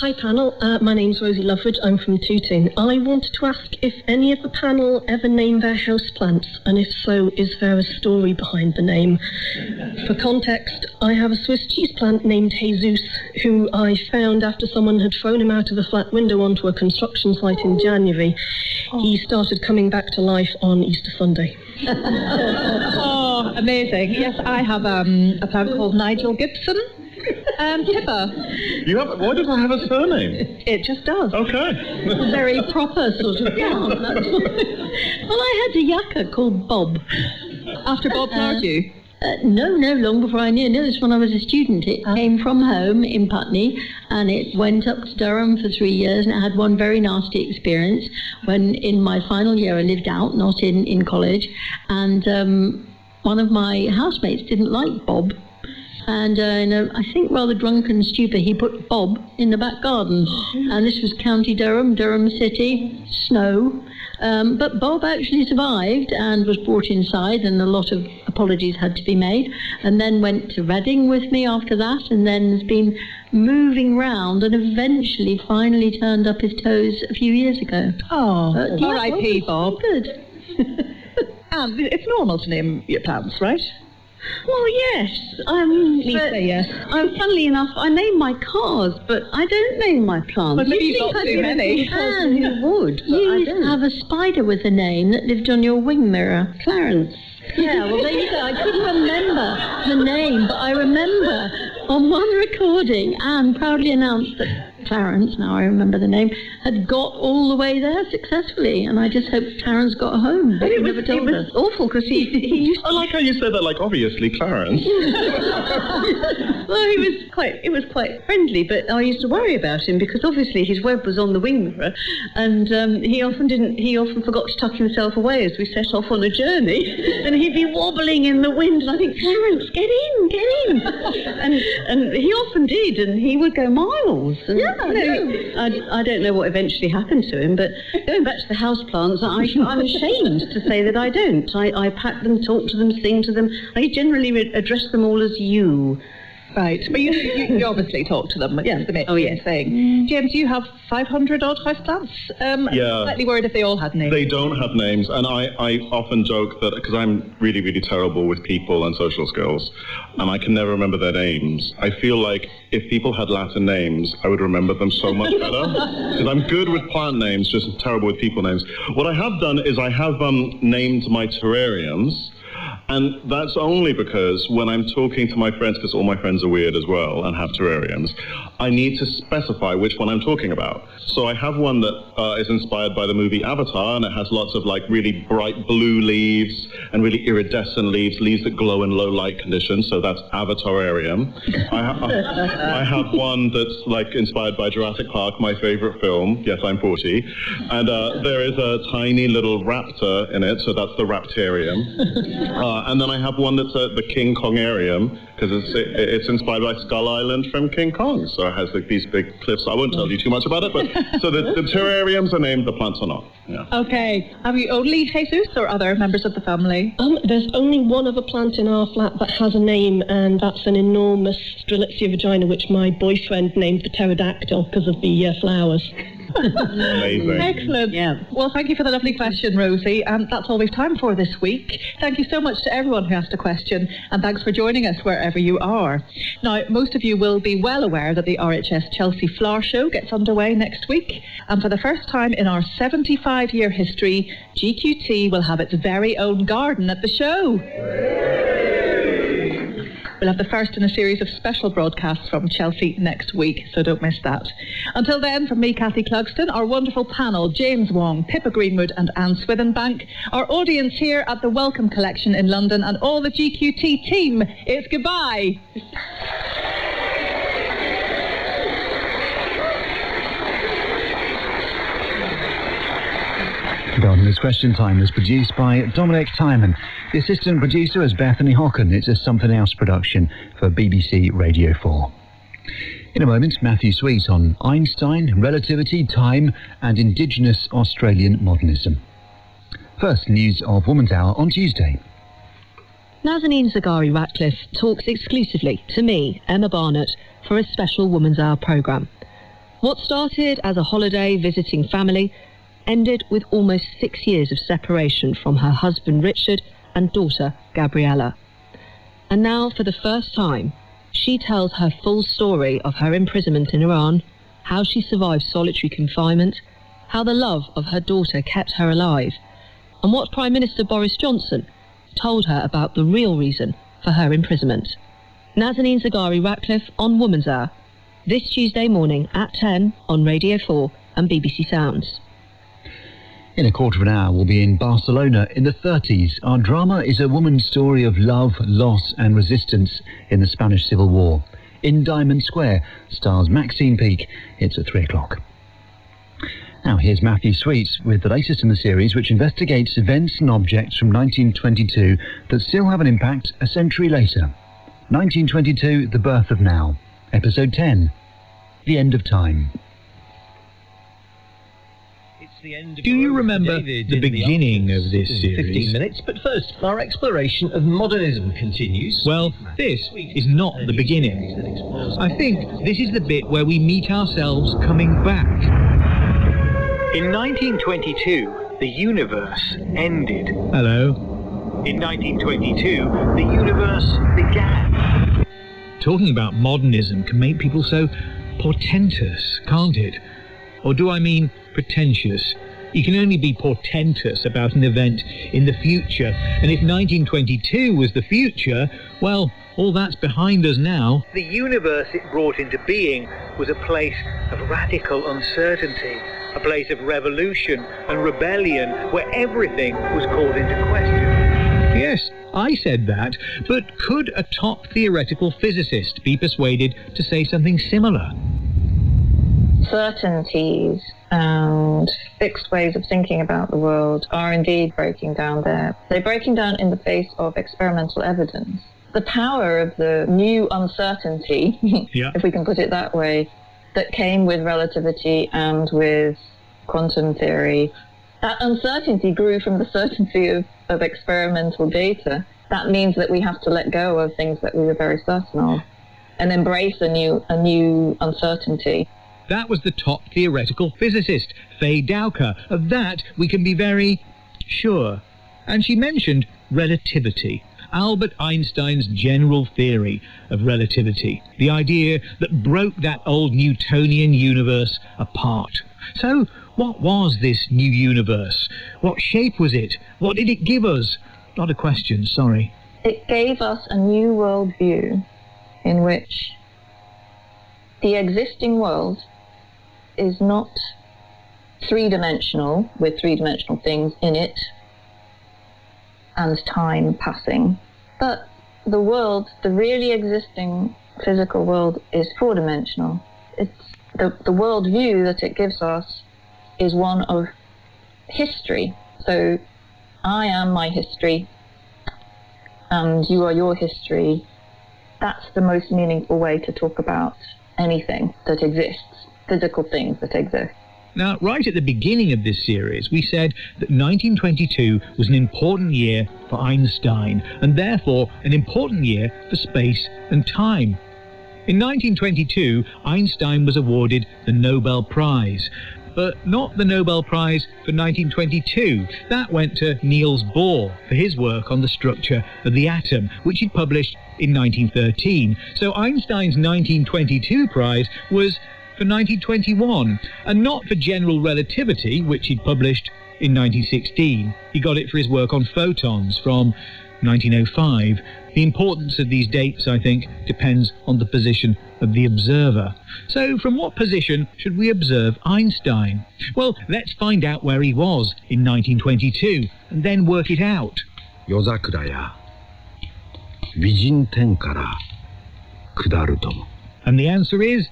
Hi panel, uh, my name's Rosie Loveridge, I'm from Tooting. I wanted to ask if any of the panel ever named their houseplants, and if so, is there a story behind the name? For context, I have a Swiss cheese plant named Jesus, who I found after someone had thrown him out of a flat window onto a construction site in January. He started coming back to life on Easter Sunday. oh, amazing. Yes, I have um, a plant called Nigel Gibson. Um, Pippa. You have, why does it have a surname? It just does. Okay. A very proper sort of plant. that's all. well, I had a yucca called Bob. After Bob Flowerdew? Uh, no, no, long before I knew. No, this when I was a student. It came from home in Putney and it went up to Durham for three years and it had one very nasty experience when in my final year I lived out, not in, in college, and um, one of my housemates didn't like Bob. And uh, in a, I think rather drunken stupor, he put Bob in the back garden. And this was County Durham, Durham City, snow. Um, but Bob actually survived and was brought inside, and a lot of apologies had to be made. And then went to Reading with me after that, and then has been moving round and eventually finally turned up his toes a few years ago. Oh, But, yeah, R.I.P. Bob. Good. Um, it's normal to name your plants, right? Well, yes. Um, but, say yes. Um, funnily enough, I name my cars, but I don't name my plants. But you've think too many. person who would, You I don't. have a spider with a name that lived on your wing mirror. Clarence. Yeah, well, there you go. I couldn't remember the name, but I remember on one recording, Anne proudly announced that Clarence, now I remember the name, had got all the way there successfully, and I just hope Clarence got home. But it he was, never it told was us. awful because he, he used I like how you said that, like, obviously, Clarence. well, he was quite it was quite friendly, but I used to worry about him because obviously his web was on the wing mirror, and um, he often didn't. He often forgot to tuck himself away as we set off on a journey, and he'd be wobbling in the wind. And I think, Clarence, get in, get in, and and he often did, and he would go miles. And no, I, I don't know what eventually happened to him, but going back to the house plants, I, I'm ashamed to say that I don't. I, I pat them, talk to them, sing to them. I generally re- address them all as you. Right, but you, you, you obviously talk to them, which Yeah. is the main Oh, yes. thing. James, you have 500 odd houseplants. Um, Yeah. I'm Slightly worried if they all had names. They don't have names, and I, I often joke that because I'm really, really terrible with people and social skills, and I can never remember their names. I feel like if people had Latin names, I would remember them so much better. Because I'm good with plant names, just terrible with people names. What I have done is I have um, named my terrariums. And that's only because when I'm talking to my friends, because all my friends are weird as well and have terrariums, I need to specify which one I'm talking about. So I have one that uh, is inspired by the movie Avatar, and it has lots of like really bright blue leaves and really iridescent leaves, leaves that glow in low light conditions. So that's Avatararium. I, ha- I have one that's like inspired by Jurassic Park, my favorite film. Yes, I'm 40. And uh, there is a tiny little raptor in it, so that's the Raptarium. Uh, and then I have one that's uh, the King Kongarium, because it's, it's inspired by Skull Island from King Kong. So it has like these big cliffs. I won't tell you too much about it, but so the, the terrariums are named, the plants are not. Yeah. Okay. Have you only Jesus or other members of the family? Um, there's only one other plant in our flat that has a name, and that's an enormous Strelitzia reginae, which my boyfriend named the pterodactyl because of the uh, flowers. Amazing. Excellent. Yeah. Well, thank you for the lovely question, Rosie. And that's all we've time for this week. Thank you so much to everyone who asked a question, and thanks for joining us wherever you are. Now, most of you will be well aware that the RHS Chelsea Flower Show gets underway next week. And for the first time in our 75 year history, GQT will have its very own garden at the show. We'll have the first in a series of special broadcasts from Chelsea next week, so don't miss that. Until then, from me, Kathy Clugston, our wonderful panel, James Wong, Pippa Greenwood and Anne Swithenbank, our audience here at the Wellcome Collection in London and all the GQT team, it's goodbye. Gardener's Question Time was produced by Dominic Tyerman. The assistant producer is Bethany Hocken. It's a Something Else production for BBC Radio 4. In a moment, Matthew Sweet on Einstein, relativity, time, and indigenous Australian modernism. First, news of Woman's Hour on Tuesday. Nazanin Zaghari Ratcliffe talks exclusively to me, Emma Barnett, for a special Woman's Hour programme. What started as a holiday visiting family ended with almost six years of separation from her husband Richard and daughter Gabriella. And now, for the first time, she tells her full story of her imprisonment in Iran, how she survived solitary confinement, how the love of her daughter kept her alive, and what Prime Minister Boris Johnson told her about the real reason for her imprisonment. Nazanin Zaghari Ratcliffe on Woman's Hour, this Tuesday morning at 10 on Radio 4 and BBC Sounds. In a quarter of an hour, we'll be in Barcelona in the 30s. Our drama is a woman's story of love, loss, and resistance in the Spanish Civil War. In Diamond Square stars Maxine Peake. It's at 3 o'clock. Now, here's Matthew Sweet with the latest in the series, which investigates events and objects from 1922 that still have an impact a century later. 1922, The Birth of Now. Episode 10, The End of Time. Do you remember the beginning of this series? 15 minutes, but first, our exploration of modernism continues. Well, this is not the beginning. I think this is the bit where we meet ourselves coming back. In 1922, the universe ended. Hello. In 1922, the universe began. Talking about modernism can make people so portentous, can't it? Or do I mean pretentious? You can only be portentous about an event in the future, and if 1922 was the future, well, all that's behind us now. The universe it brought into being was a place of radical uncertainty, a place of revolution and rebellion where everything was called into question. Yes, I said that, but could a top theoretical physicist be persuaded to say something similar? Certainties and fixed ways of thinking about the world are indeed breaking down there. They're breaking down in the face of experimental evidence. The power of the new uncertainty, Yeah. if we can put it that way, that came with relativity and with quantum theory. That uncertainty grew from the certainty of, of experimental data. That means that we have to let go of things that we were very certain of and embrace a new, a new uncertainty. That was the top theoretical physicist, Faye Dowker. Of that, we can be very sure. And she mentioned relativity. Albert Einstein's general theory of relativity, the idea that broke that old Newtonian universe apart. So, what was this new universe? What shape was it? What did it give us? Not a question, sorry. It gave us a new worldview in which the existing world is not three dimensional with three dimensional things in it and time passing. But the world, the really existing physical world, is four dimensional. It's the, the world view that it gives us is one of history. So I am my history, and you are your history. That's the most meaningful way to talk about anything that exists, physical things that exist. Now, right at the beginning of this series, we said that 1922 was an important year for Einstein, and therefore an important year for space and time. In 1922, Einstein was awarded the Nobel Prize, but not the Nobel Prize for 1922. That went to Niels Bohr for his work on the structure of the atom, which he published in 1913. So Einstein's 1922 prize was for 1921, and not for general relativity, which he'd published in 1916. He got it for his work on photons from 1905. The importance of these dates, I think, depends on the position of the observer. So, from what position should we observe Einstein? Well, let's find out where he was in 1922 and then work it out. 夜桜や美人天から下るとも。 And the answer is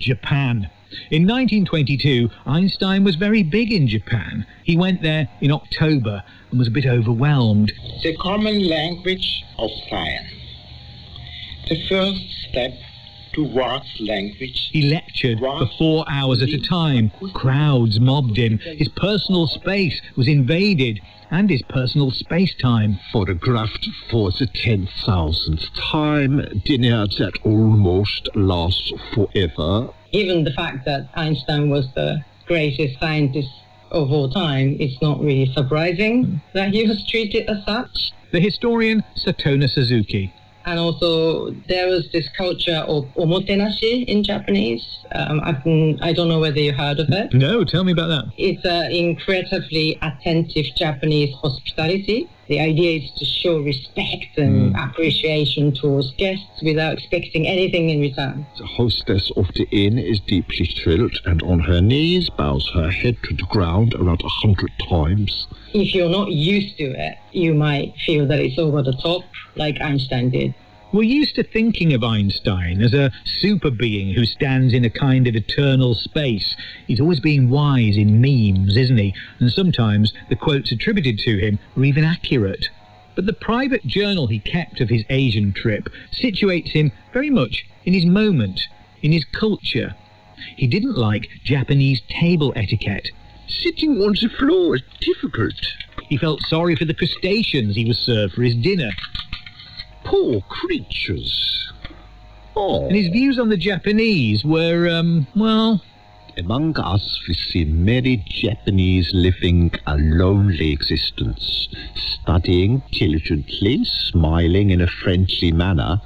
Japan. In 1922, Einstein was very big in Japan. He went there in October and was a bit overwhelmed. The common language of science. The first step. He lectured for four hours at a time. Crowds mobbed him. His personal space was invaded and his personal space time. Photographed for the ten thousandth time, dinner that almost lasts forever. Even the fact that Einstein was the greatest scientist of all time, it's not really surprising hmm. that he was treated as such. The historian Satona Suzuki. And also, there was this culture of omotenashi in Japanese. Um, I, can, I don't know whether you heard of it. No, tell me about that. It's an incredibly attentive Japanese hospitality. The idea is to show respect and hmm. appreciation towards guests without expecting anything in return. The hostess of the inn is deeply thrilled and on her knees bows her head to the ground around a hundred times. If you're not used to it, you might feel that it's over the top, like Einstein did. We're used to thinking of Einstein as a super being who stands in a kind of eternal space. He's always being wise in memes, isn't he? And sometimes the quotes attributed to him are even accurate. But the private journal he kept of his Asian trip situates him very much in his moment, in his culture. He didn't like Japanese table etiquette. Sitting on the floor is difficult. He felt sorry for the crustaceans he was served for his dinner. Poor creatures. Oh. And his views on the Japanese were, um, well... Among us, we see many Japanese living a lonely existence, studying diligently, smiling in a friendly manner.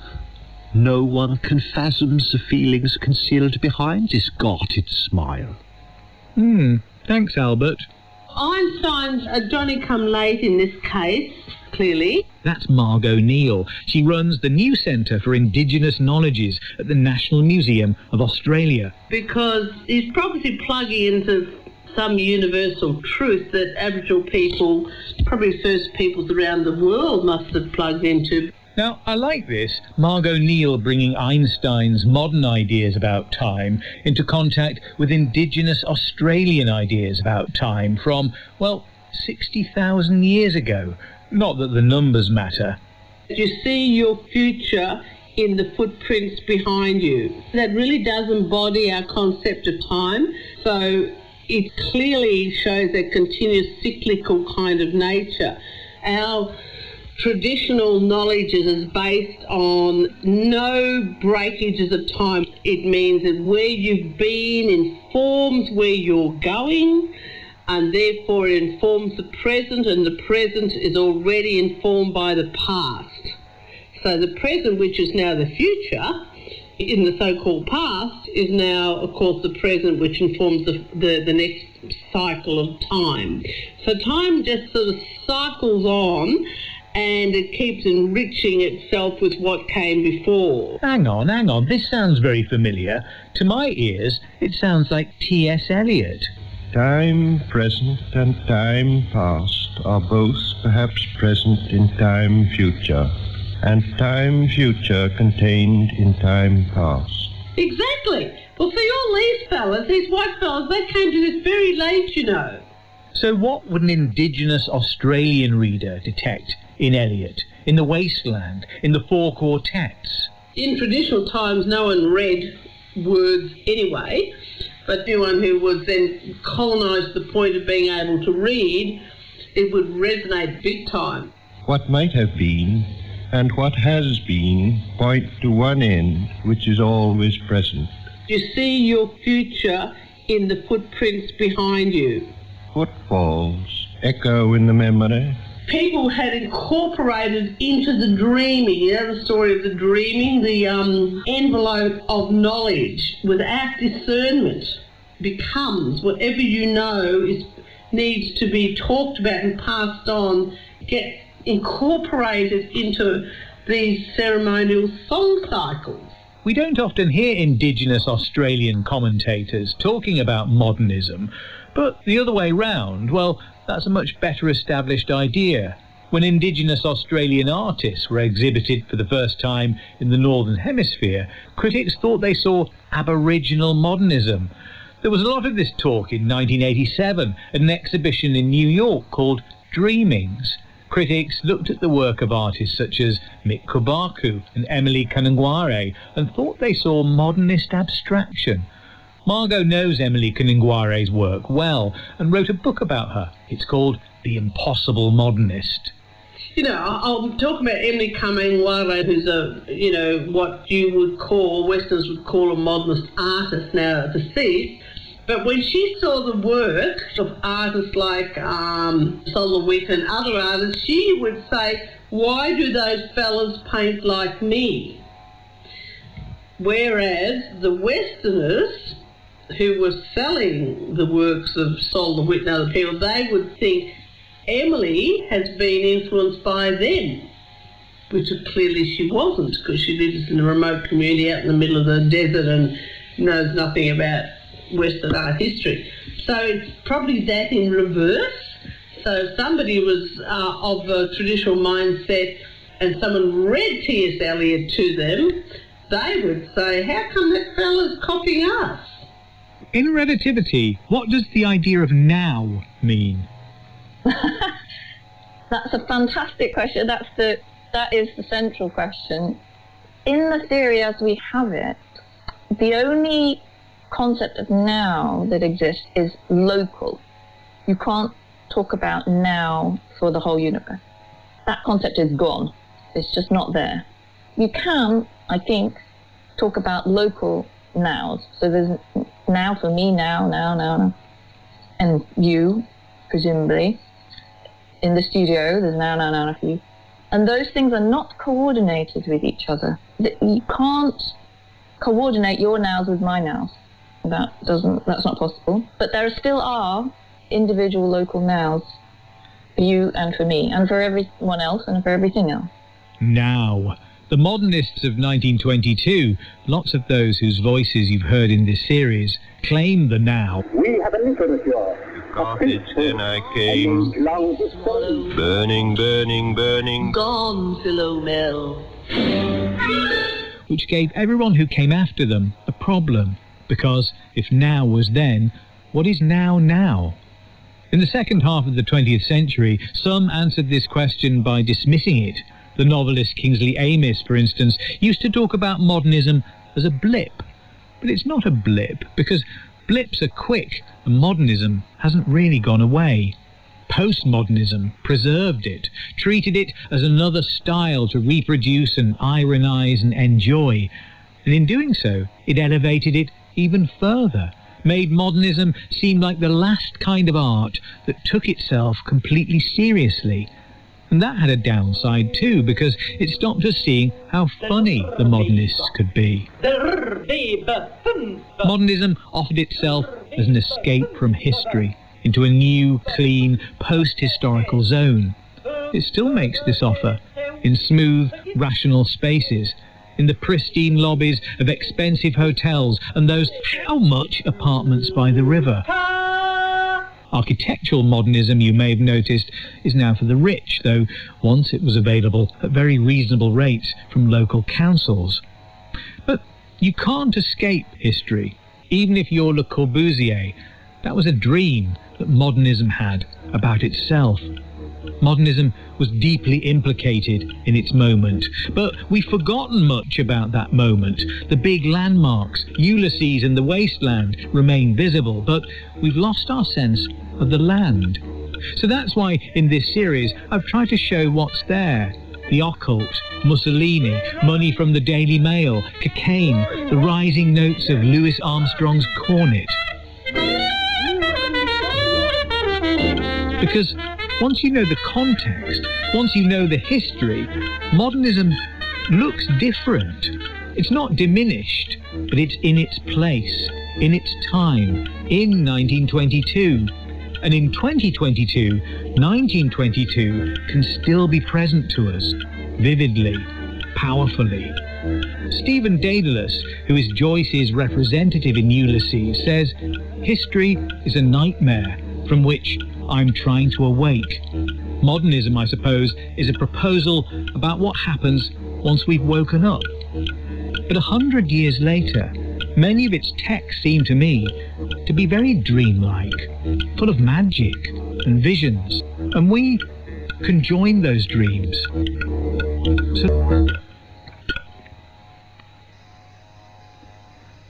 No one can fathom the feelings concealed behind this guarded smile. Hmm, thanks, Albert. Einstein's a Johnny come late in this case, clearly. That's Margo Neale. She runs the new Centre for Indigenous Knowledges at the National Museum of Australia. Because he's probably plugging into some universal truth that Aboriginal people, probably first peoples around the world, must have plugged into. Now, I like this, Margo Neale bringing Einstein's modern ideas about time into contact with indigenous Australian ideas about time from, well, 60,000 years ago. Not that the numbers matter. You see your future in the footprints behind you. That really does embody our concept of time. So it clearly shows a continuous cyclical kind of nature. Our traditional knowledge is based on no breakages of time. It means that where you've been informs where you're going and therefore informs the present and the present is already informed by the past. So the present, which is now the future, in the so-called past, is now, of course, the present, which informs the, the, the next cycle of time. So time just sort of cycles on and it keeps enriching itself with what came before. Hang on, hang on. This sounds very familiar. To my ears, it sounds like T.S. Eliot. Time present and time past are both perhaps present in time future, and time future contained in time past. Exactly. Well, see, all these fellas, these white fellas, they came to this very late, you know. So, what would an Indigenous Australian reader detect in Eliot, in the wasteland, in the four quartets? In traditional times, no one read words anyway, but anyone who was then colonised the point of being able to read, it would resonate big time. What might have been and what has been point to one end which is always present. You see your future in the footprints behind you. Footfalls echo in the memory. People had incorporated into the dreaming, you know the story of the dreaming, the um, envelope of knowledge without discernment becomes whatever you know is needs to be talked about and passed on, get incorporated into these ceremonial song cycles. We don't often hear Indigenous Australian commentators talking about modernism, but the other way round, well, that's a much better established idea. When Indigenous Australian artists were exhibited for the first time in the Northern Hemisphere, critics thought they saw Aboriginal modernism. There was a lot of this talk in 1987 at an exhibition in New York called Dreamings. Critics looked at the work of artists such as Mick Kubarkku and Emily Kngwarreye and thought they saw modernist abstraction. Margo knows Emily Kngwarreye's work well and wrote a book about her. It's called The Impossible Modernist. You know, I'm talking about Emily Kame Kngwarreye, who's a, you know, what you would call, Westerners would call a modernist artist now deceased. But when she saw the work of artists like um, and other artists, she would say, why do those fellas paint like me? Whereas the Westerners who were selling the works of Sol LeWitt and other people, they would think Emily has been influenced by them, which clearly she wasn't because she lives in a remote community out in the middle of the desert and knows nothing about Western art history. So it's probably that in reverse. So somebody was uh, of a traditional mindset and someone read T.S. Eliot to them, they would say, how come that fella's copying us? In relativity, what does the idea of now mean? That's a fantastic question. That's the that is the central question. In the theory as we have it, the only concept of now that exists is local. You can't talk about now for the whole universe. That concept is gone. It's just not there. You can, I think, talk about local nows. So there's now for me, now, now, now, now. And you, presumably. In the studio, there's now, now, now for you. And those things are not coordinated with each other. You can't coordinate your nows with my nows. That doesn't, that's not possible. But there still are individual local nows for you and for me, and for everyone else, and for everything else. Now. The modernists of 1922, lots of those whose voices you've heard in this series, claim the now. We have a literature. Carthage then I came, burning, burning, burning. Gone, Philomel. Which gave everyone who came after them a problem, because if now was then, what is now now? In the second half of the 20th century, some answered this question by dismissing it. The novelist Kingsley Amis, for instance, used to talk about modernism as a blip. But it's not a blip, because blips are quick, and modernism hasn't really gone away. Postmodernism preserved it, treated it as another style to reproduce and ironize and enjoy. And in doing so, it elevated it even further, made modernism seem like the last kind of art that took itself completely seriously. And that had a downside too, because it stopped us seeing how funny the modernists could be. Modernism offered itself as an escape from history into a new, clean, post-historical zone. It still makes this offer in smooth, rational spaces, in the pristine lobbies of expensive hotels and those how much apartments by the river. Architectural modernism, you may have noticed, is now for the rich, though once it was available at very reasonable rates from local councils. But you can't escape history, even if you're Le Corbusier. That was a dream that modernism had about itself. Modernism was deeply implicated in its moment, but we've forgotten much about that moment. The big landmarks, Ulysses and the wasteland, remain visible, but we've lost our sense of the land. So that's why in this series I've tried to show what's there. The occult, Mussolini, money from the Daily Mail, cocaine, the rising notes of Louis Armstrong's cornet. Because once you know the context, once you know the history, modernism looks different. It's not diminished, but it's in its place, in its time, in 1922. And in 2022, 1922 can still be present to us, vividly, powerfully. Stephen Dedalus, who is Joyce's representative in Ulysses, says, History is a nightmare from which I'm trying to awake. Modernism, I suppose, is a proposal about what happens once we've woken up. But a hundred years later, many of its texts seem to me to be very dreamlike, full of magic and visions, and we can join those dreams. So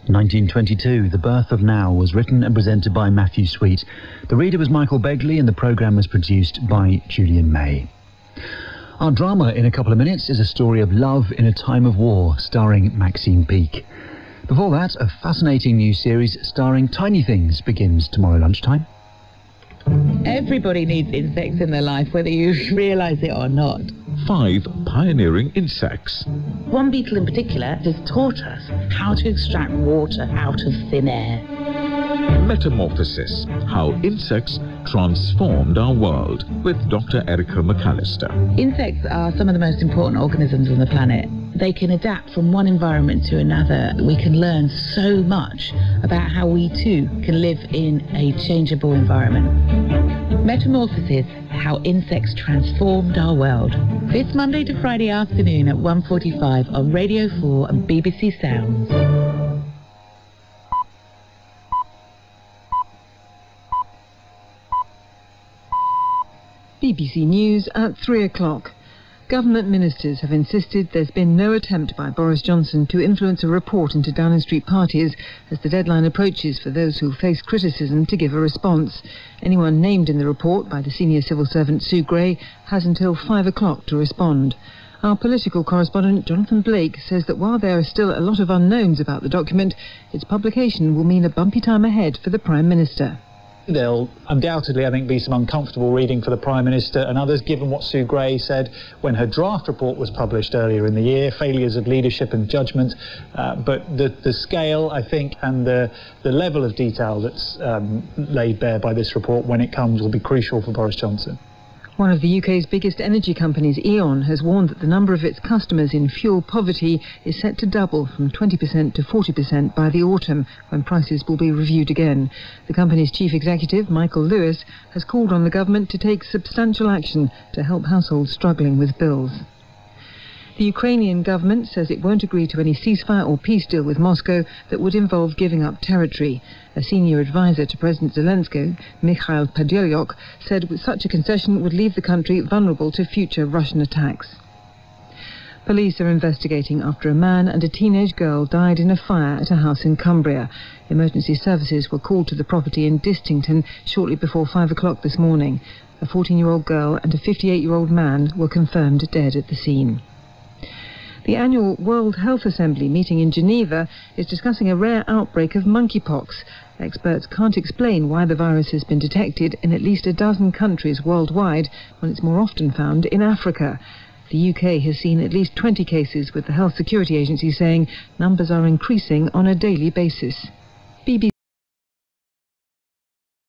1922, The Birth of Now was written and presented by Matthew Sweet. The reader was Michael Begley and the programme was produced by Julian May. Our drama in a couple of minutes is a story of love in a time of war, starring Maxine Peake. Before that, a fascinating new series starring Tiny Things begins tomorrow lunchtime. Everybody needs insects in their life, whether you realise it or not. Five pioneering insects. One beetle in particular has taught us how to extract water out of thin air. Metamorphosis How Insects Transformed Our World with Dr. Erica McAlister. Insects are some of the most important organisms on the planet. They can adapt from one environment to another. We can learn so much about how we too can live in a changeable environment. Metamorphosis How Insects Transformed Our World. This Monday to Friday afternoon at 1.45 on Radio 4 and BBC Sounds. BBC News at 3 o'clock. Government ministers have insisted there's been no attempt by Boris Johnson to influence a report into Downing Street parties as the deadline approaches for those who face criticism to give a response. Anyone named in the report by the senior civil servant Sue Gray has until 5 o'clock to respond. Our political correspondent Jonathan Blake says that while there are still a lot of unknowns about the document, its publication will mean a bumpy time ahead for the Prime Minister. There'll undoubtedly, I think, be some uncomfortable reading for the Prime Minister and others, given what Sue Gray said when her draft report was published earlier in the year, failures of leadership and judgment. Uh, but the, the scale, I think, and the, the level of detail that's um, laid bare by this report when it comes will be crucial for Boris Johnson. One of the UK's biggest energy companies, E.ON, has warned that the number of its customers in fuel poverty is set to double from 20% to 40% by the autumn, when prices will be reviewed again. The company's chief executive, Michael Lewis, has called on the government to take substantial action to help households struggling with bills. The Ukrainian government says it won't agree to any ceasefire or peace deal with Moscow that would involve giving up territory. A senior advisor to President Zelensky, Mikhail Podolyak, said such a concession would leave the country vulnerable to future Russian attacks. Police are investigating after a man and a teenage girl died in a fire at a house in Cumbria. Emergency services were called to the property in Distington shortly before 5 o'clock this morning. A 14-year-old girl and a 58-year-old man were confirmed dead at the scene. The annual World Health Assembly meeting in Geneva is discussing a rare outbreak of monkeypox. Experts can't explain why the virus has been detected in at least a dozen countries worldwide when it's more often found in Africa. The UK has seen at least 20 cases, with the Health Security Agency saying numbers are increasing on a daily basis.